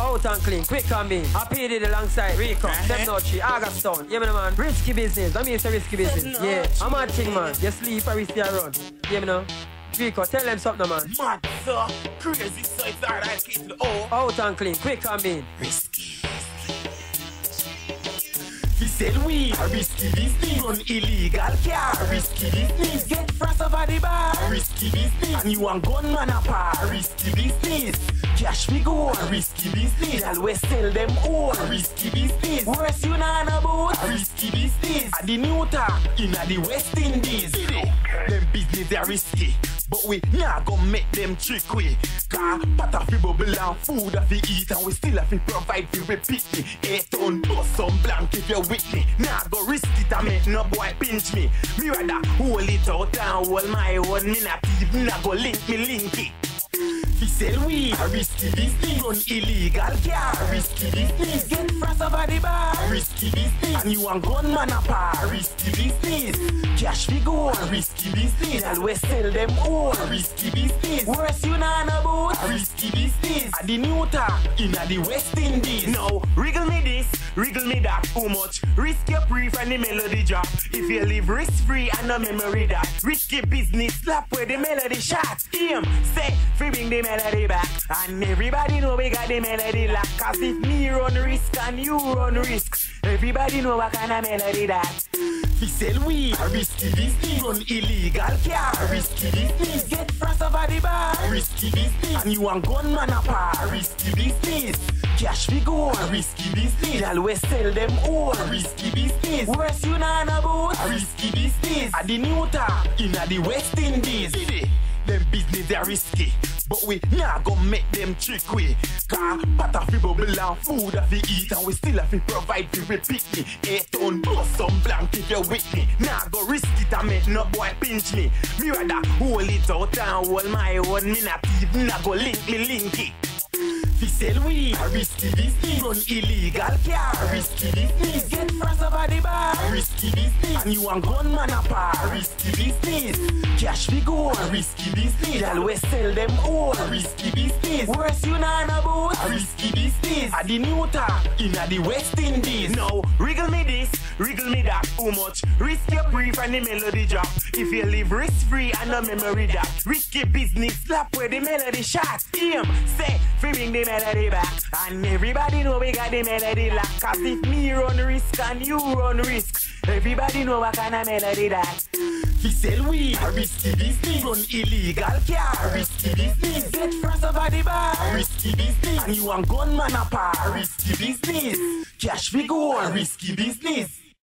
Out and clean, quick and mean. I paid it alongside Riko. Step Notchi, Augustone. Yeah, me know, man. Risky business. I mean, it's a risky business. Yeah, I'm a thing, man. You sleep, I risk your run. Yeah, me know. Riko, tell them something, man. Mad, so crazy, so it's hard get to the O. Out and clean, quick and mean. Risky. We sell weed, risky business. Run illegal car, risky business. Get frost over the bar, risky business. And you want gunman a par, risky business. Cash we go, a risky business. Always sell them all, risky business. Worse you know about, a risky business. At the new talk, in the West Indies. Them business are risky. But we nah go make them trick we Car pot of bubble and food of eat And we still have to provide fi repeat me Eight ton plus some blank if you with me Nah go risk it and make no boy pinch me Me rather hold it out and hold my own Me not even nah go link me link it we sell weed, risky business. Run illegal car, risky business. Get frost over the bar, risky business. And you want gunman a par, risky business. Cash we go risky business. Always sell them all, risky business. Worse you know about, risky business. At the new talk, in the West Indies. Now, wriggle me this, wriggle me that. Too much, risk your brief and the melody drop. If you live risk free and no memory that. Risky business, slap where the melody shot. Him, say, free bring the melody back. And everybody know we got the melody lock. Cause if me run risk and you run risk, everybody know what kind of melody that. We sell weed, risky business. Run illegal car, risky business. Get frost over the bar, risky business. And you want gunman a par, risky business. Cash we go risky business. Always sell them all, risky business. Worse you know about, risky business. At the new talk, in the West Indies. Them business are risky. But we nah go make them trick we. Car pot of bubble and food of fi eat And we still have to provide fi repeat me. Eight ton plus some blank if you with me. Nah go risk it and make no boy pinch me. Me rather hold it out and hold my own. Me not even nah go link me link it. We sell weed, risky business. Run illegal car, risky business. Risky business. And you want gunman a risky business. Cash we go risky business. Always sell them all, risky business. Worse you know about, risky business. At the new talk, in the West Indies. Now, wriggle me this, wriggle me that. Too much, risk your brief and the melody drop. If you live risk free and no memory that. Risky business, slap where the melody shot. Him, say, bring the melody back. And everybody know we got the melody lock. Cause if me run risk and you run risk, everybody know what kind of melody that. We sell weed, risky business. Run illegal car, risky business. Get frost over the bar, risky business. And you want gunman a par, risky business. Cash on, risky business.